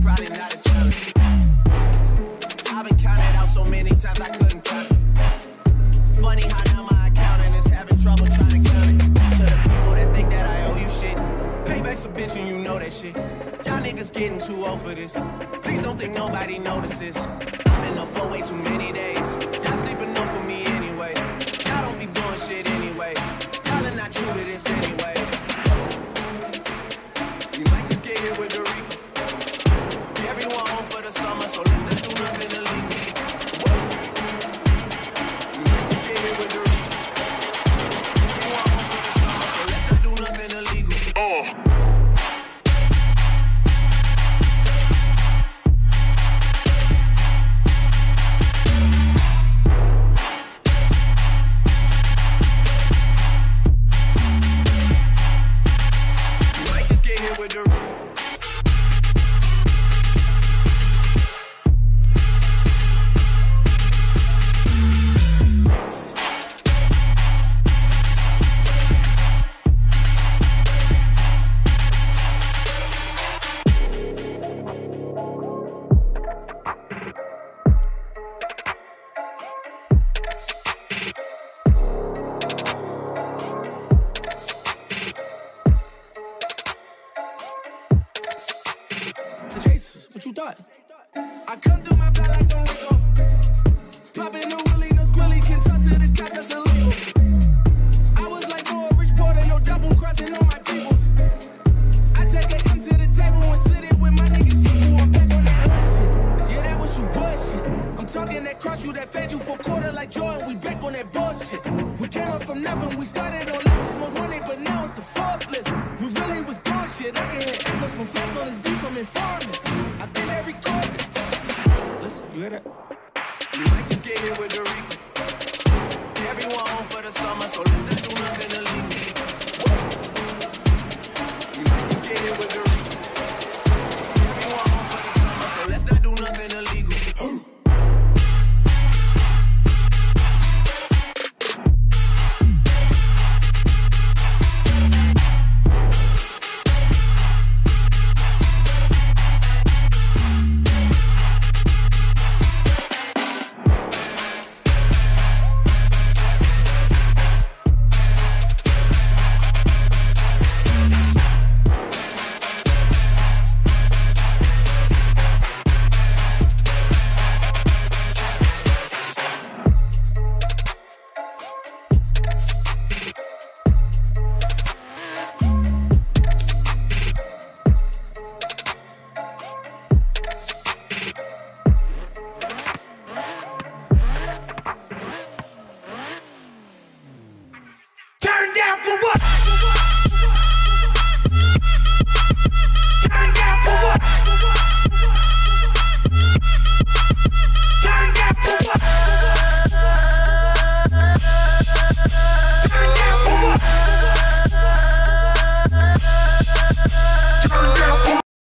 probably not a challenge. I've been counted out so many times I couldn't count. It. Funny how now my accountant is having trouble trying to count it. To the people that think that I owe you shit, payback's a bitch and you know that shit. Y'all niggas getting too old for this. Please don't think nobody notices. I'm in the flow way too many days. Hit with The what you thought? I come through my block like Don Rico. Popping no willy, no squilly, can talk to the cop, that's illegal. I was like, boy, rich porter, no double crossing on my peoples. I take an M to the table and split it with my niggas equal. I'm back on that hot shit. Yeah, that was you was shit. I'm talking that cross you, that fed you for quarter like Jordan. We back on that bullshit. We came up from nothing, we started on lists. Most money, but now it's the fourth list. We really was doing shit. I can hear from fans on this beat from in I you hear that? You might just get with the Everyone for the summer, so let's not do nothing illegal. for what?